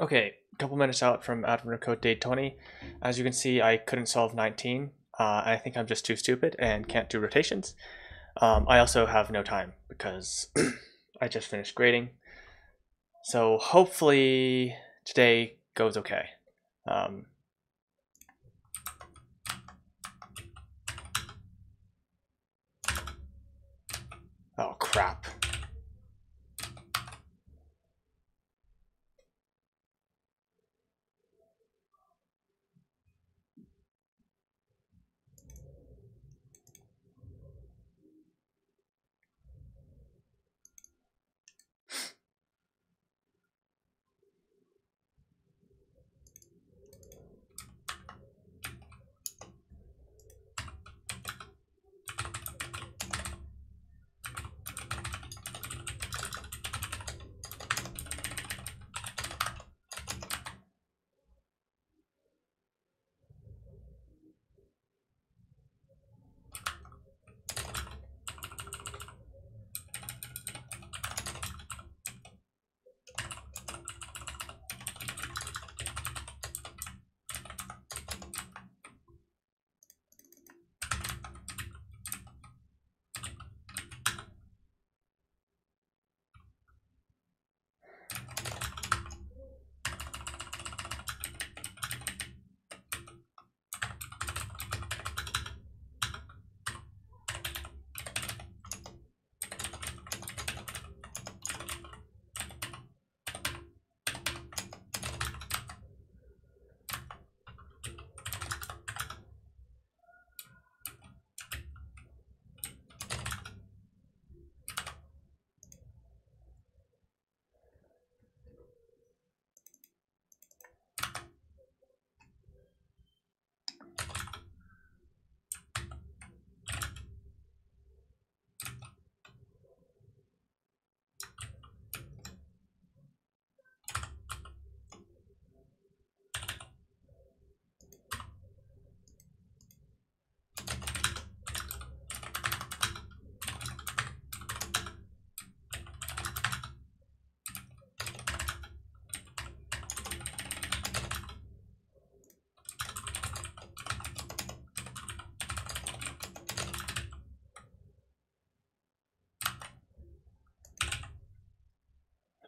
Okay, a couple minutes out from Advent of Code Day 20. As you can see, I couldn't solve 19. Uh, I think I'm just too stupid and can't do rotations. Um, I also have no time because I just finished grading. So hopefully today goes okay. Um, oh crap.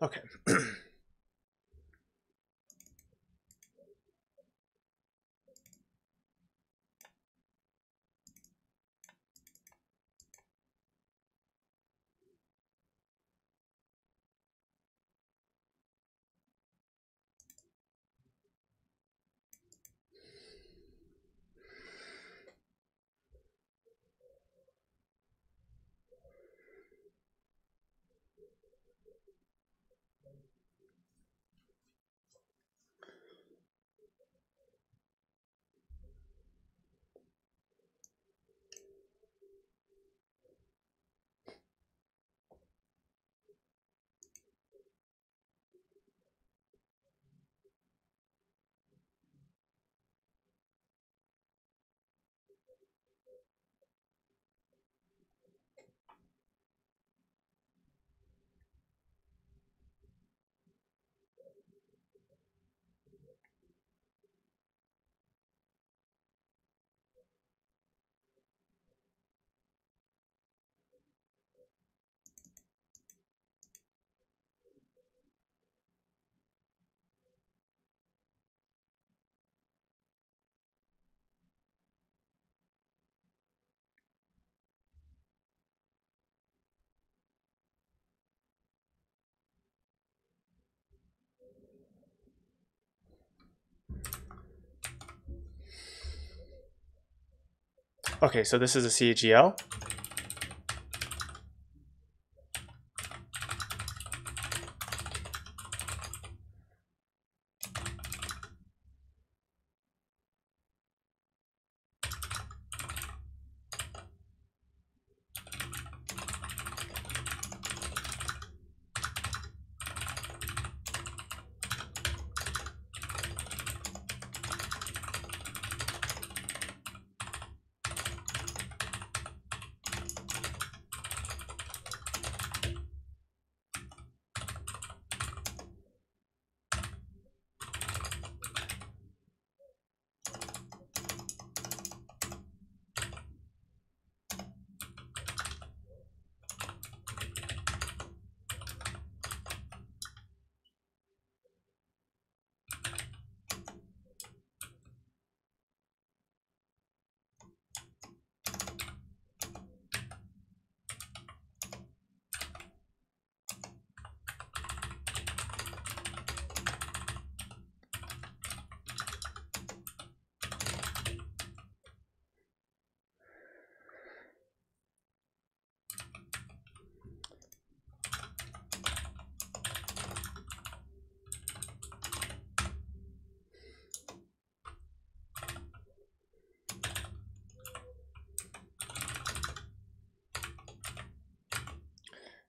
Okay. Okay, so this is a CGL.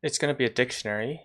It's going to be a dictionary.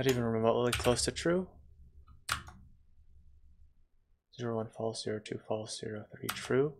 Not even remotely close to true. 0, 1 false, 0, 2 false, 0, 3 true.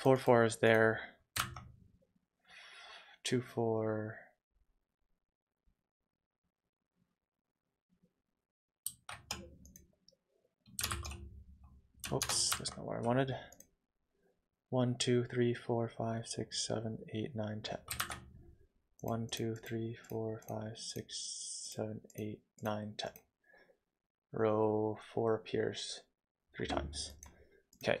Four four is there. Two four. Oops, that's not what I wanted. One, two, three, four, five, six, seven, eight, nine, ten. One, two, three, four, five, six, seven, eight, nine, ten. Row four appears three times. Okay.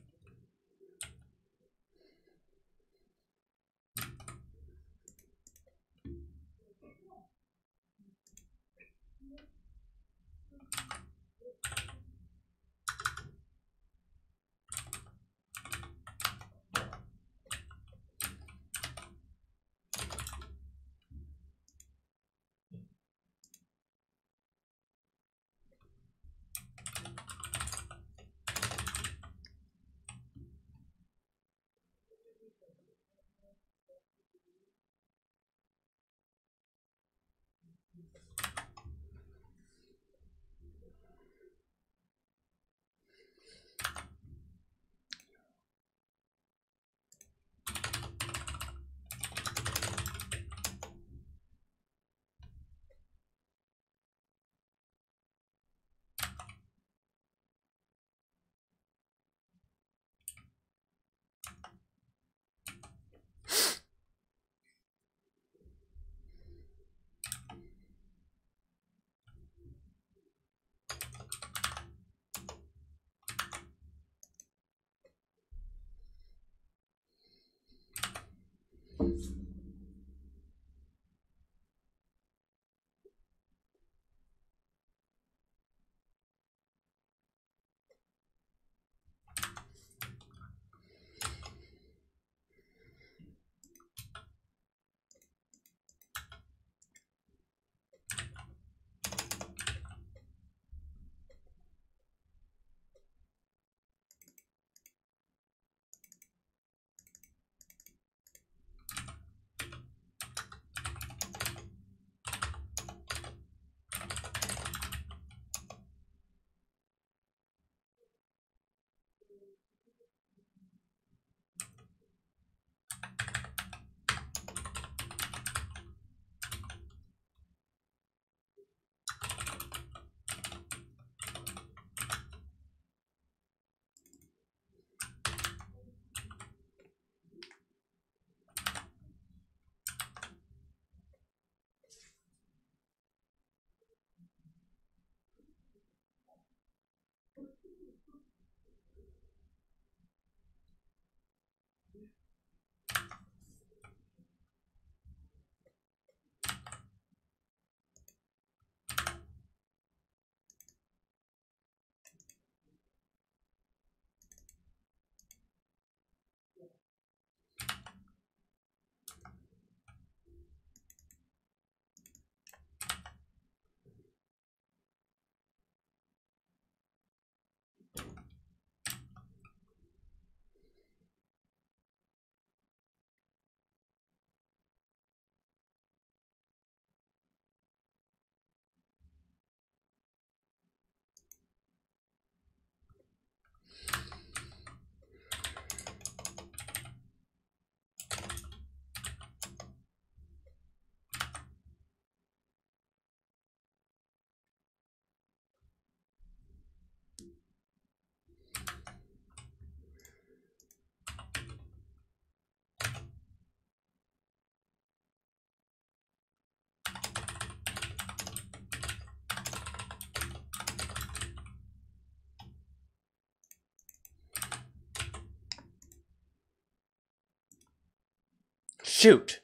Shoot.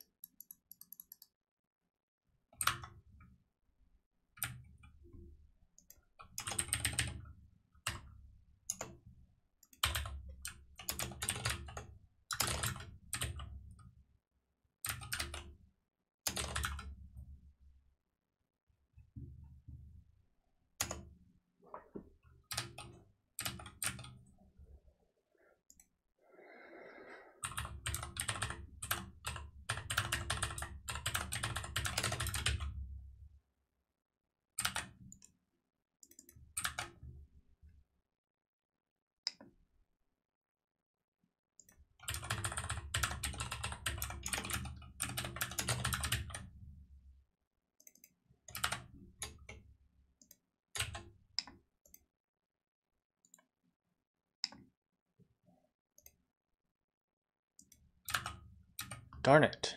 Darn it.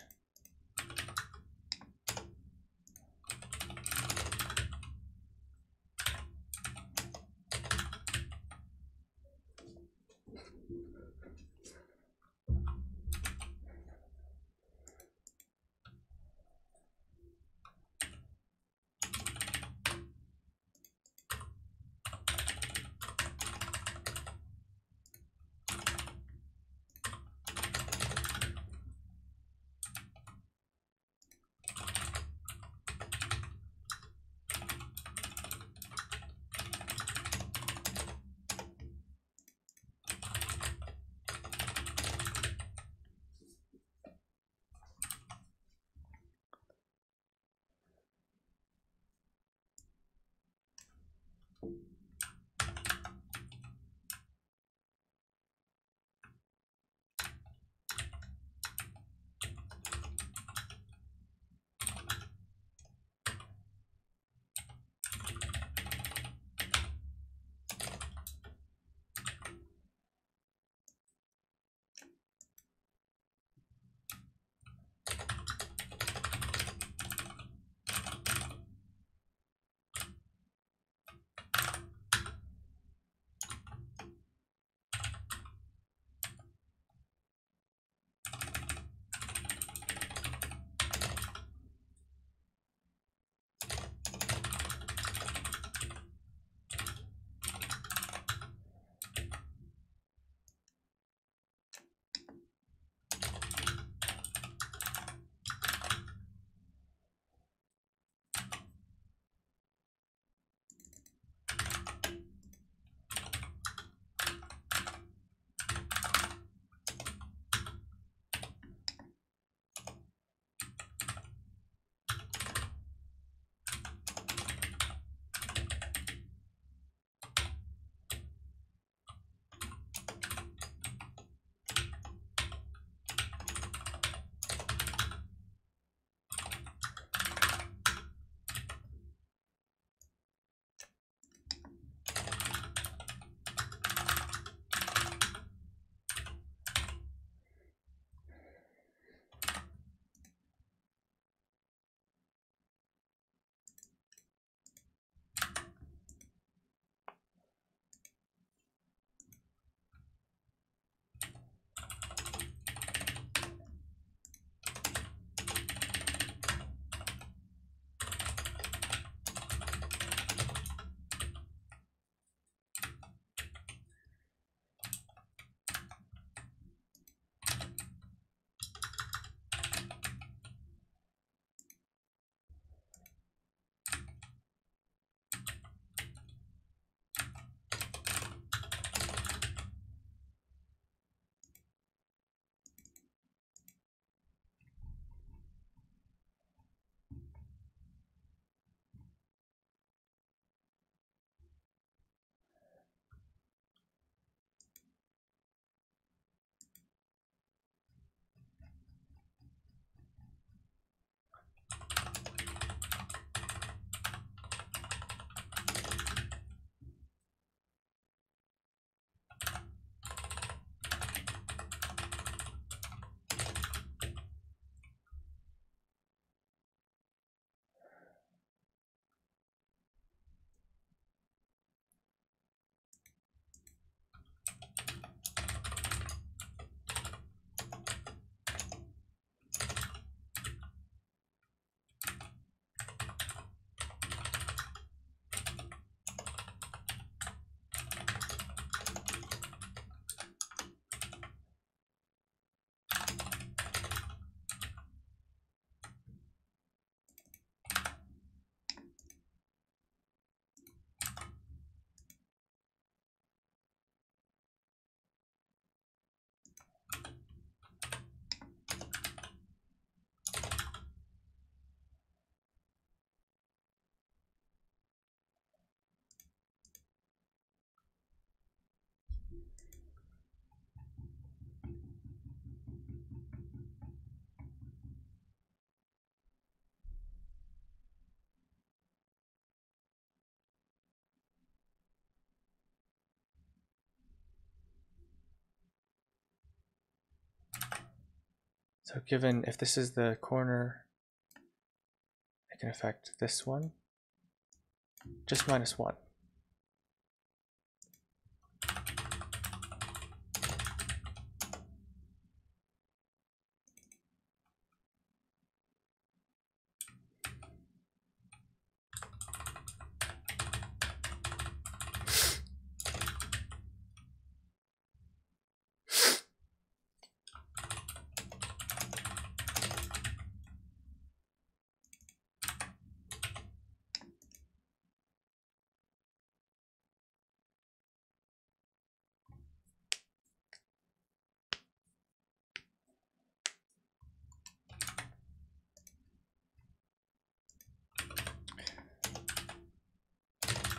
So given if this is the corner, it can affect this one. Just minus one.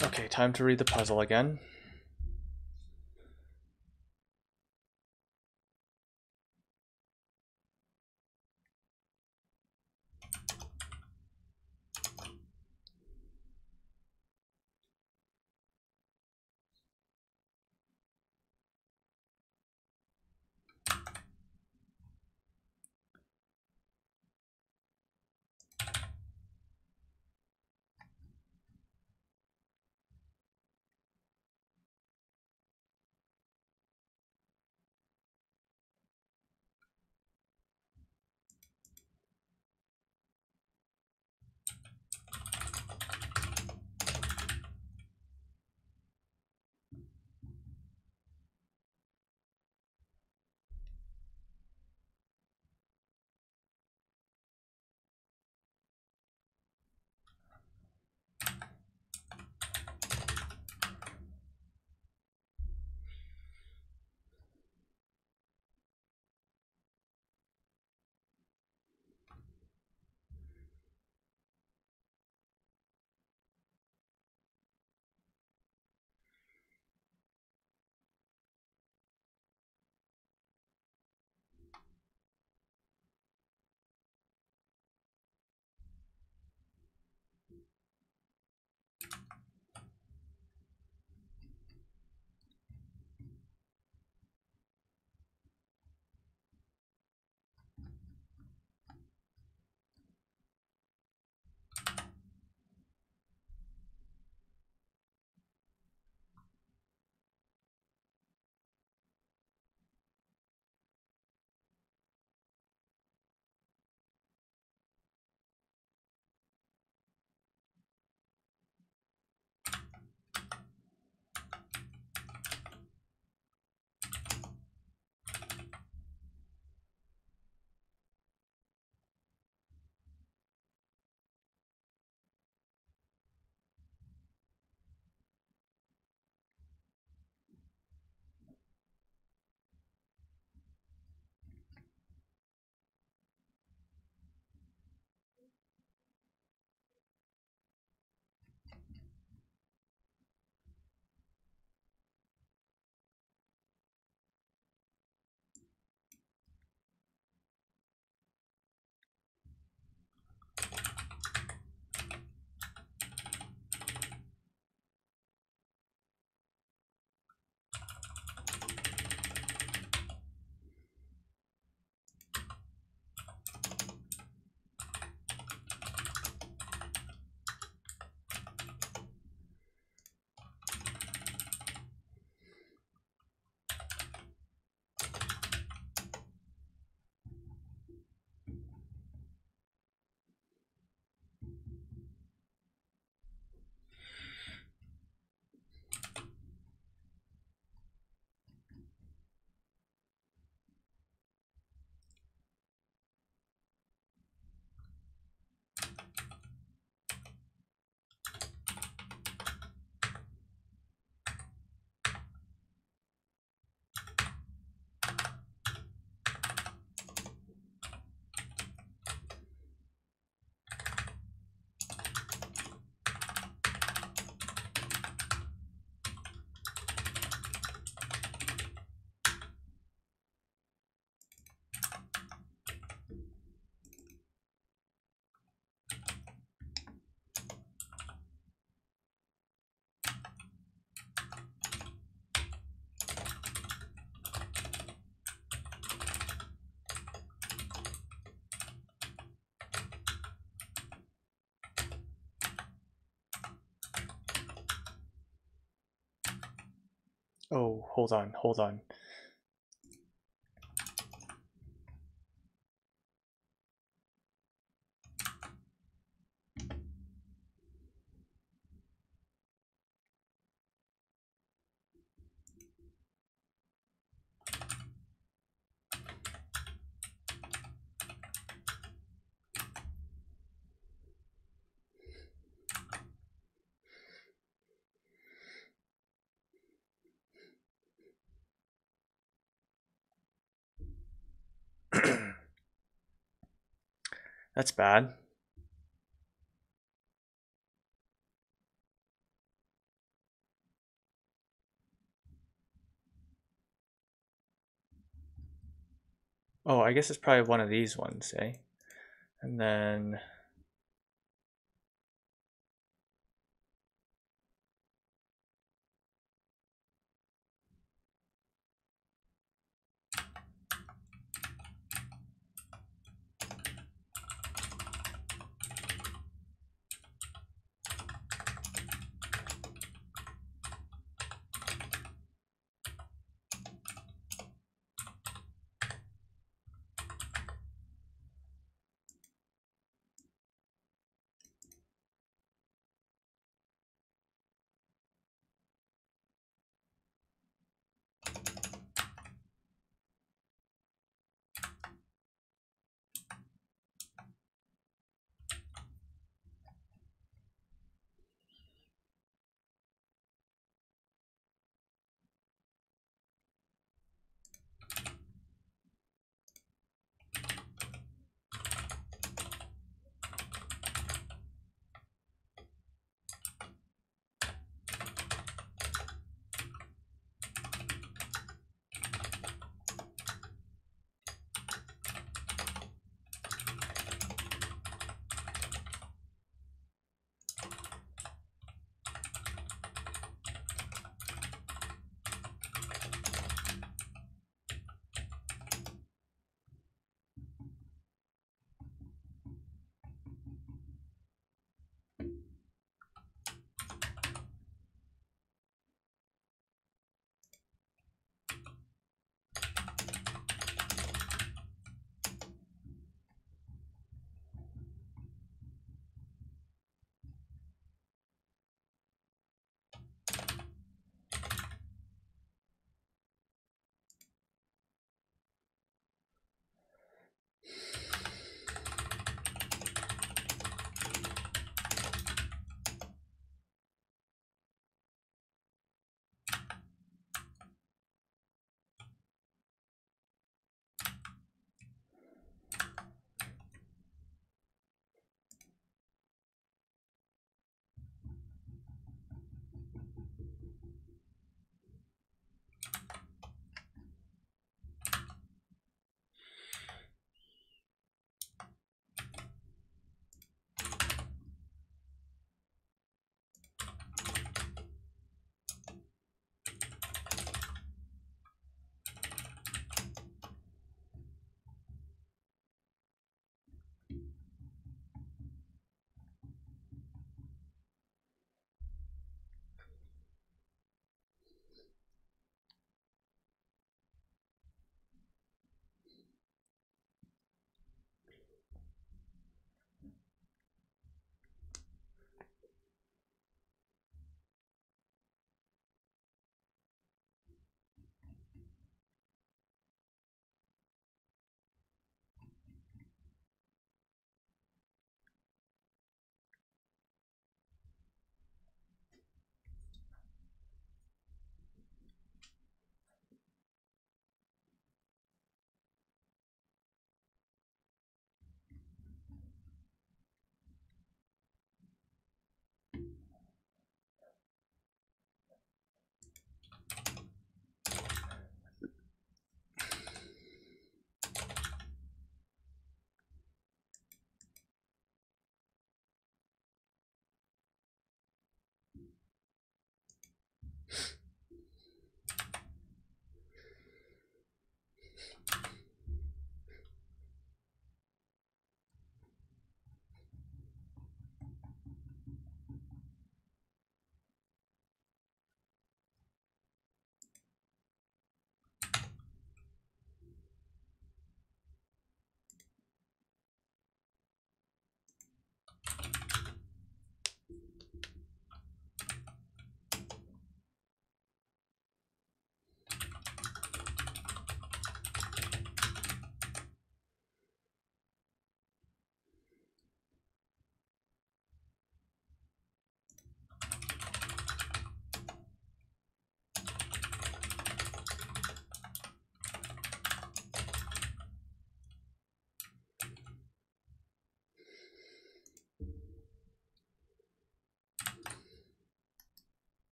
Okay, time to read the puzzle again. Oh, hold on, hold on. That's bad. Oh, I guess it's probably one of these ones, eh? And then...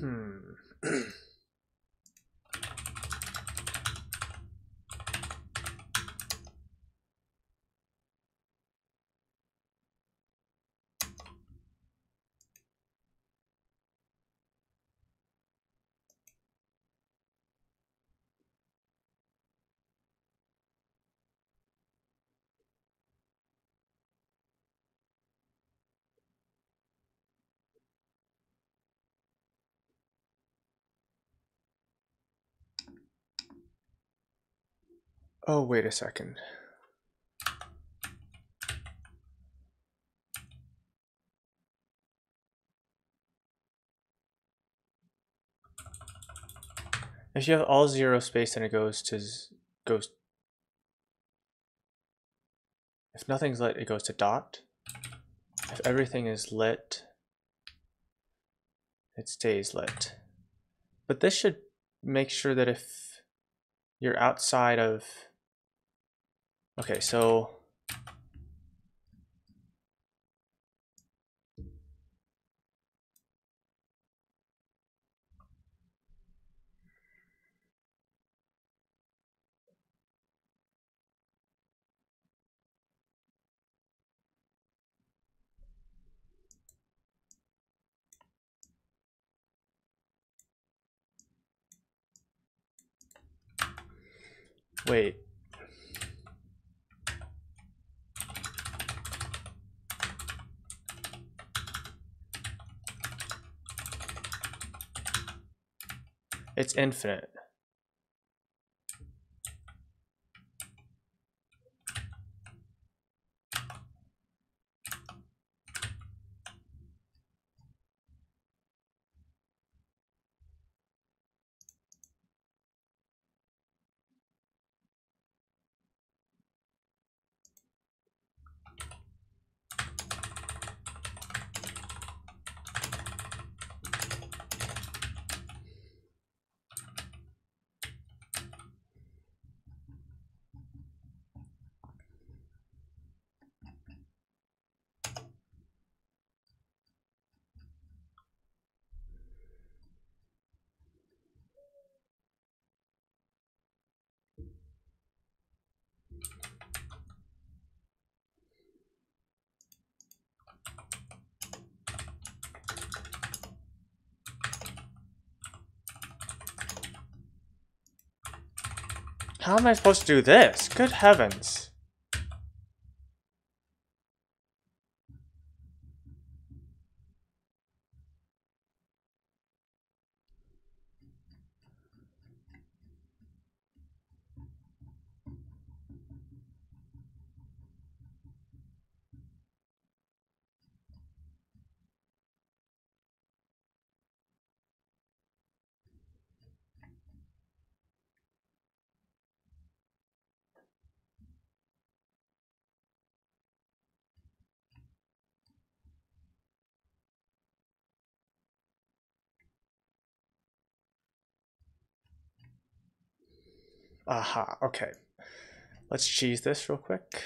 Hmm. Oh, wait a second. If you have all zero space, then it goes to goes. If nothing's lit, it goes to dot. If everything is lit, it stays lit. But this should make sure that if you're outside of Okay, so Wait. It's infinite. How am I supposed to do this? Good heavens. Aha, okay. Let's cheese this real quick.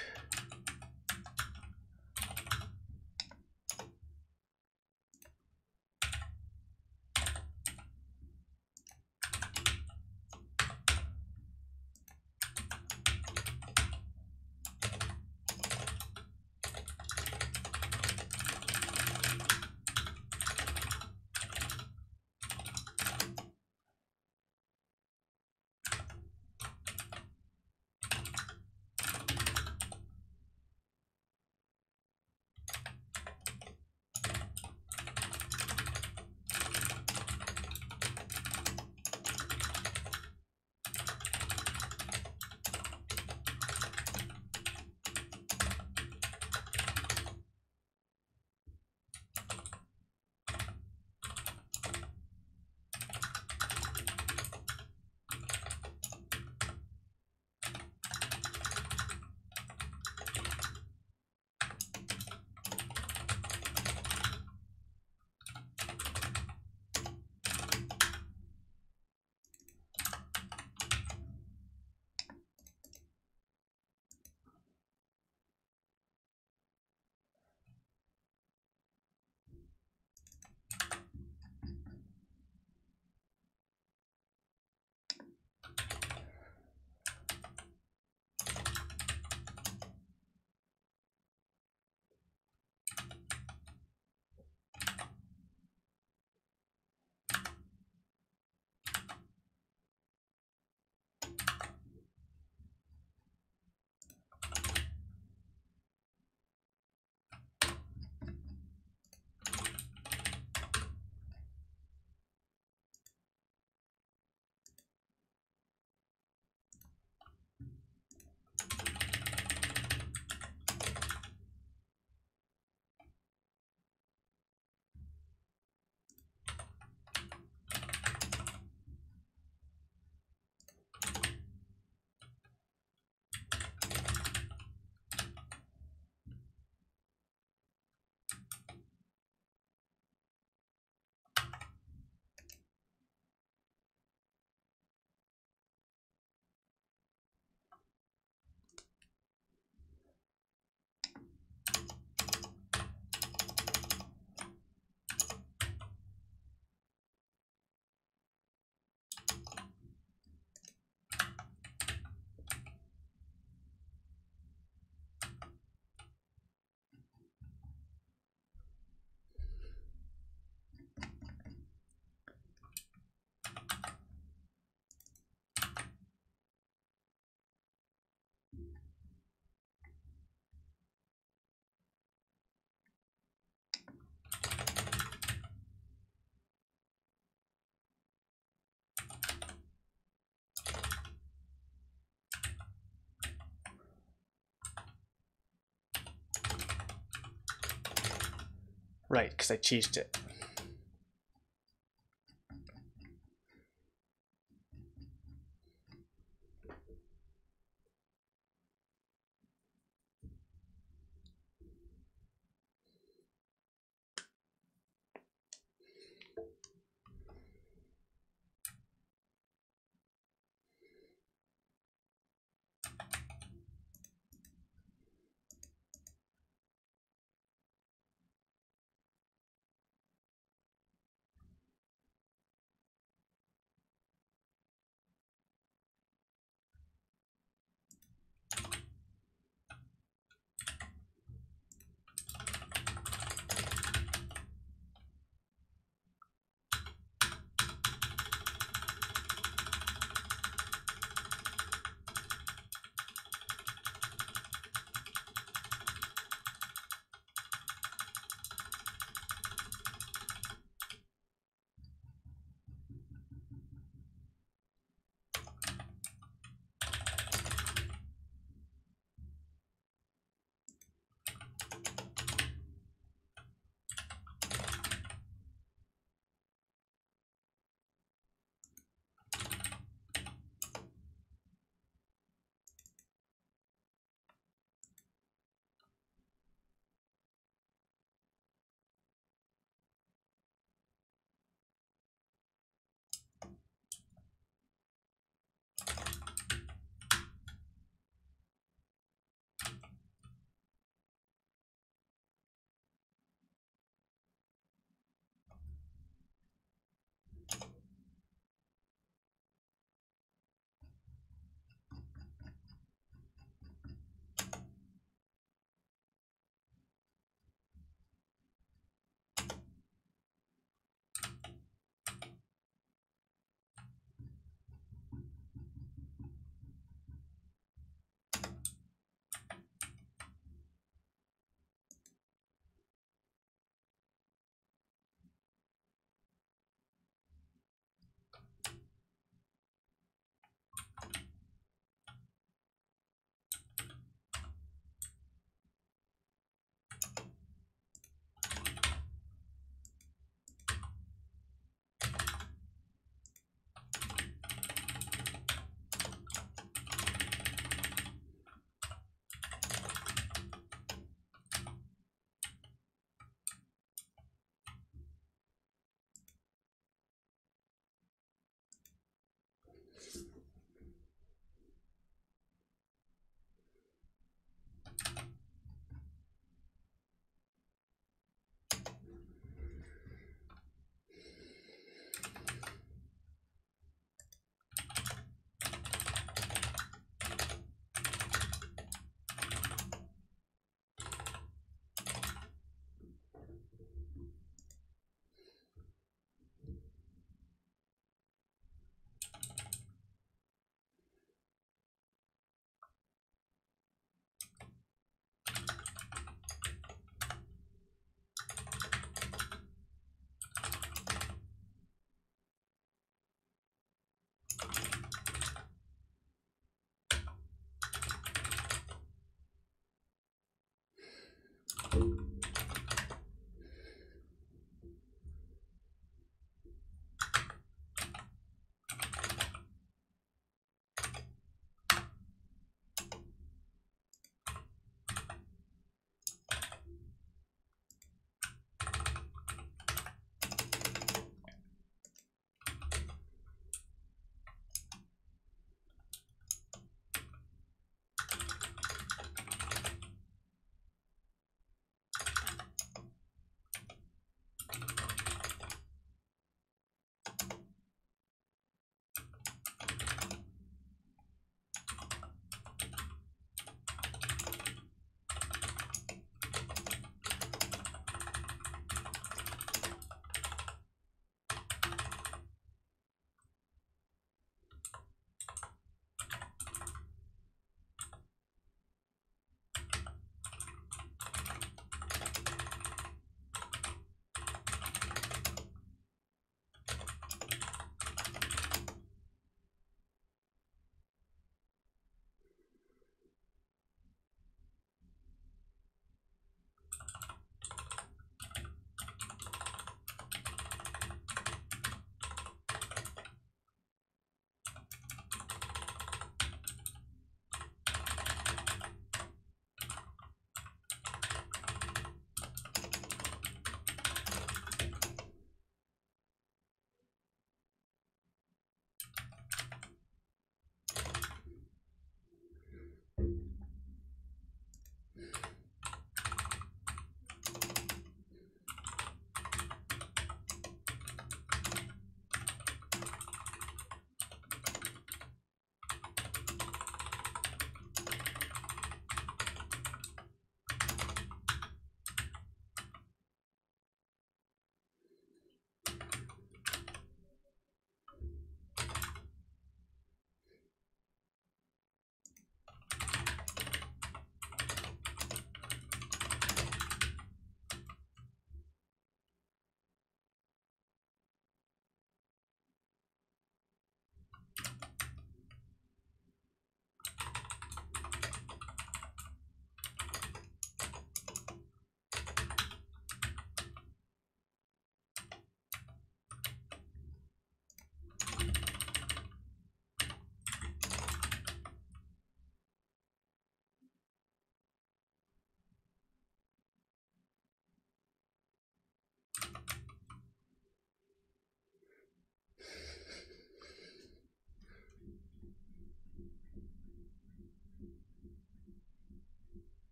Right, because I cheesed it.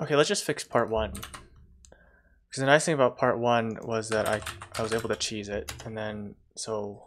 Okay, let's just fix part one. Because the nice thing about part one was that I, I was able to cheese it, and then, so...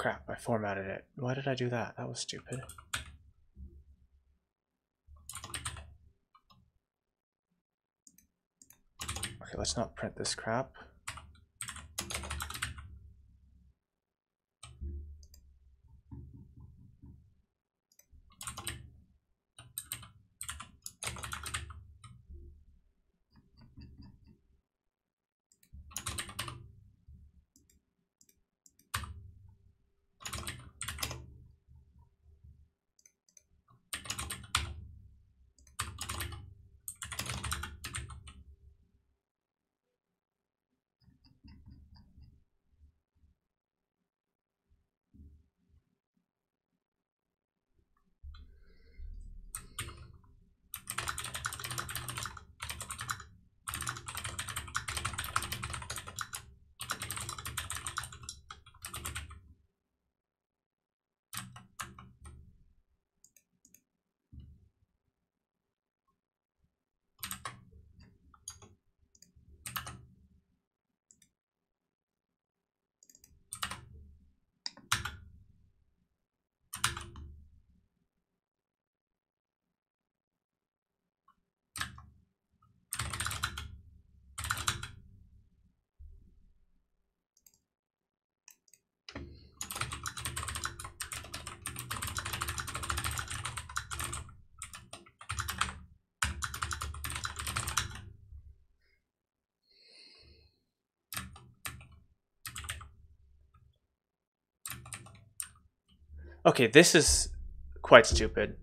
crap, I formatted it. Why did I do that? That was stupid. Okay, let's not print this crap. Okay, this is quite stupid.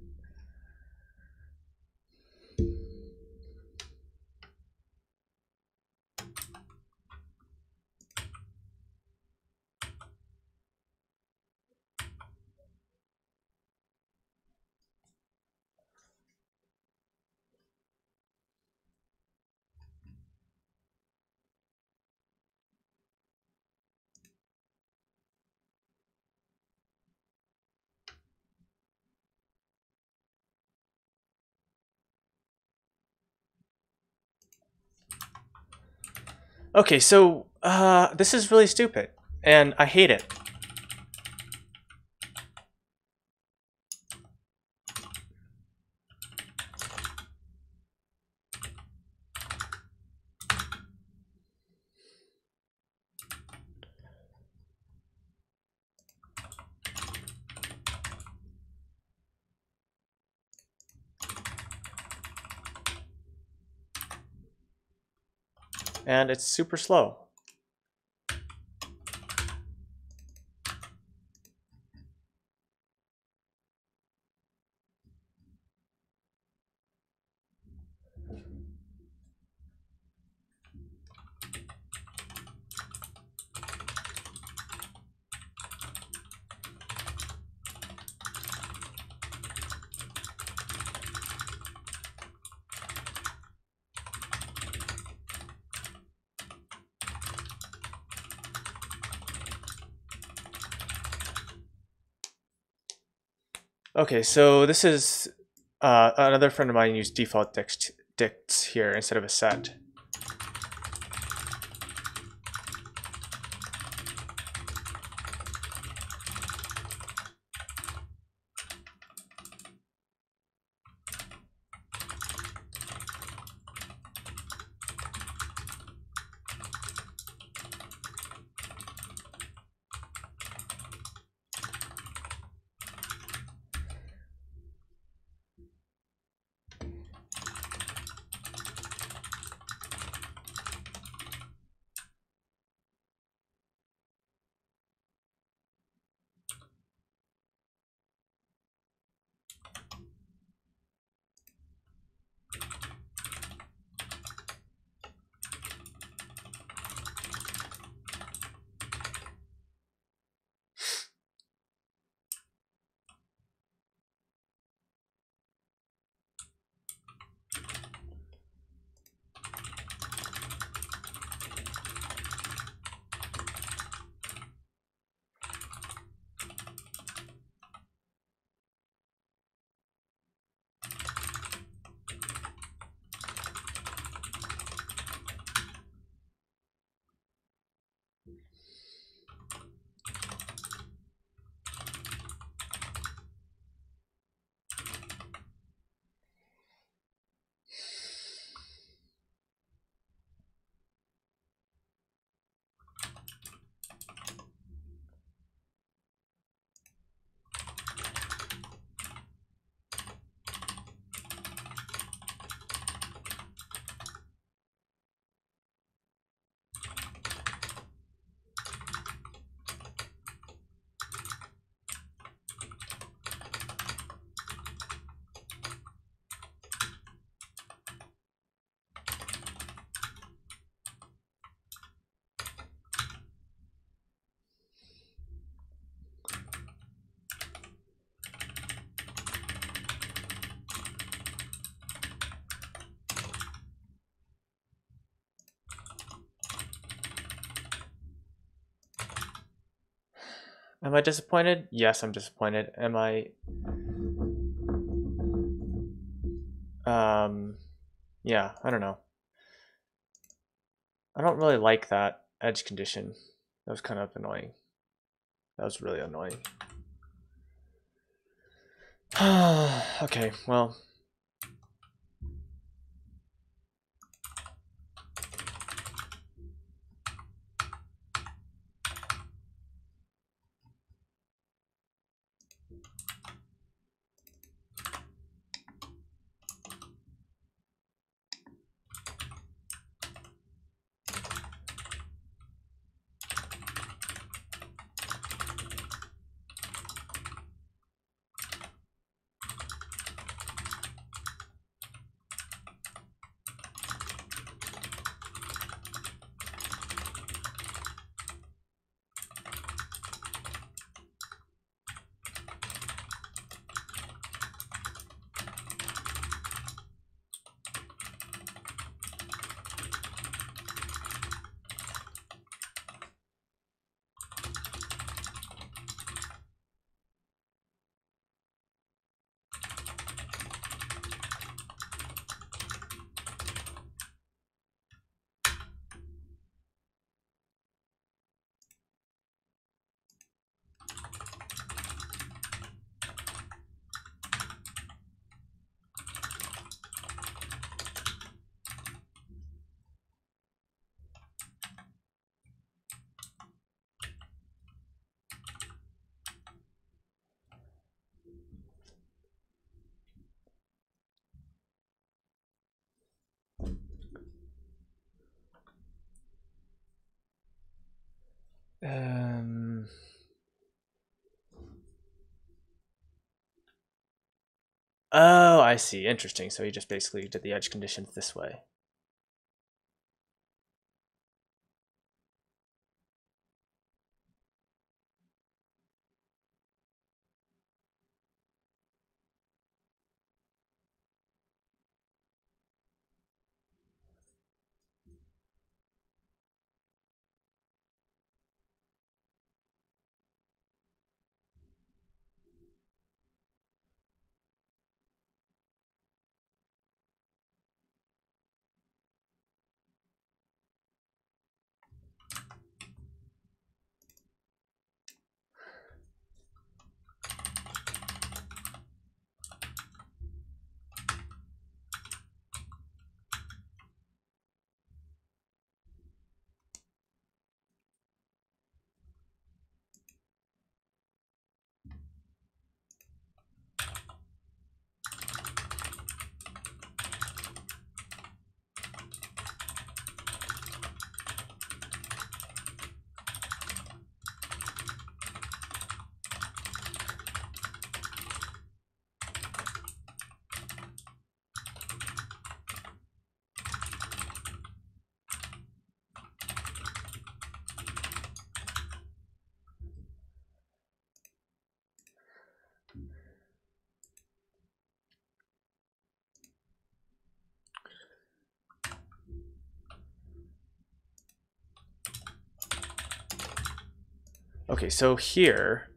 Okay, so uh, this is really stupid, and I hate it. And it's super slow. Okay, so this is uh, another friend of mine used default dict dicts here instead of a set. Am I disappointed? Yes, I'm disappointed. Am I... Um, yeah, I don't know. I don't really like that edge condition. That was kind of annoying. That was really annoying. okay, well, Um, oh, I see. Interesting. So he just basically did the edge conditions this way. Okay, so here,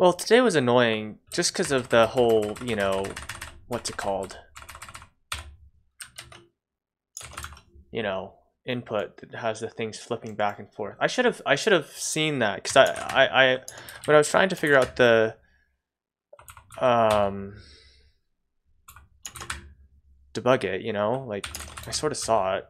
Well, today was annoying just because of the whole, you know, what's it called? You know, input that has the things flipping back and forth. I should have I should have seen that because I, I I when I was trying to figure out the um debug it, you know, like I sort of saw it.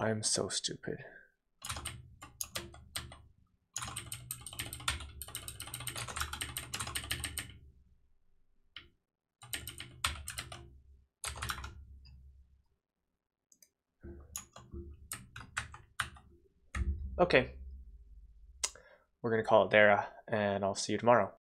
I'm so stupid. Okay. We're going to call it there, uh, and I'll see you tomorrow.